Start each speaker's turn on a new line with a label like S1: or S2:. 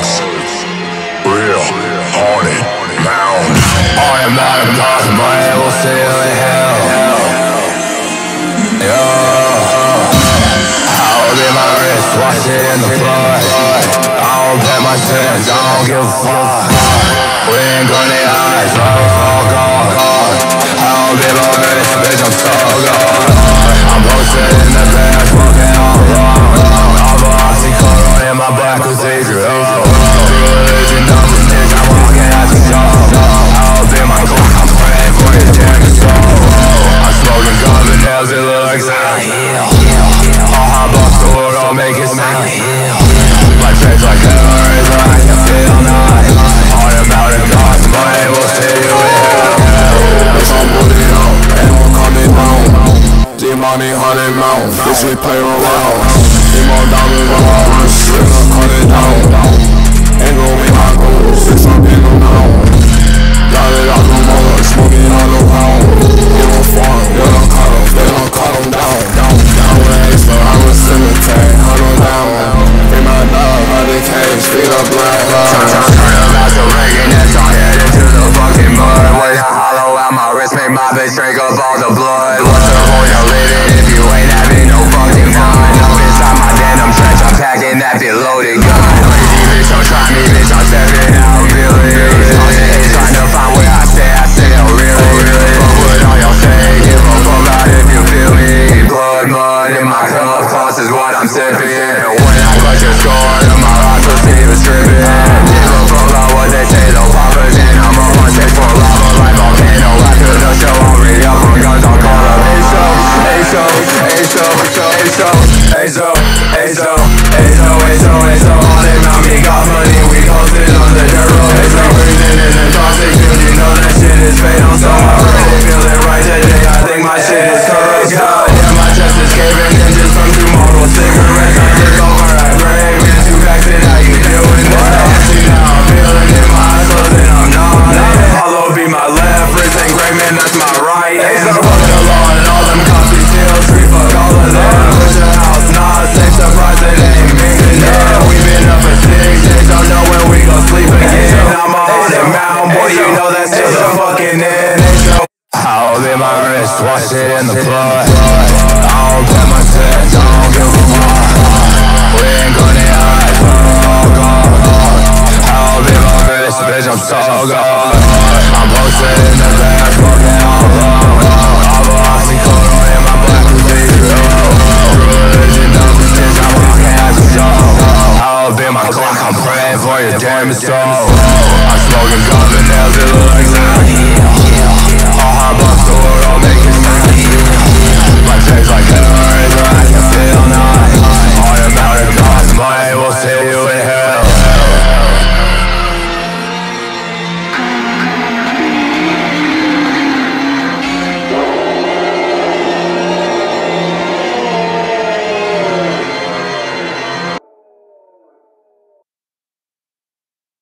S1: It's real Haunted Mound.
S2: I am not a god, but I will stay in hell. Yeah, I will leave my wrist, watch it in the blood. I don't pay my sins, I don't give a fuck. thousand looks I heal I'll hop off the I'll make it sound My like hell, it's like I feel not All about it, Goth Money, we'll see you
S3: I'm won't Money, 100 mount, bitch, we play around. D-Money, diamond, in the
S2: blood. I don't blame myself. Don't give up, we ain't gonna hide. All gone, I'll be my face. The bitch I'm so gone. I'm posted in the grass, smoking all alone. All the Oxycodone in my bloodstream. You don't understand my cancer, so I'll be my clock. I'm praying for your damn soul.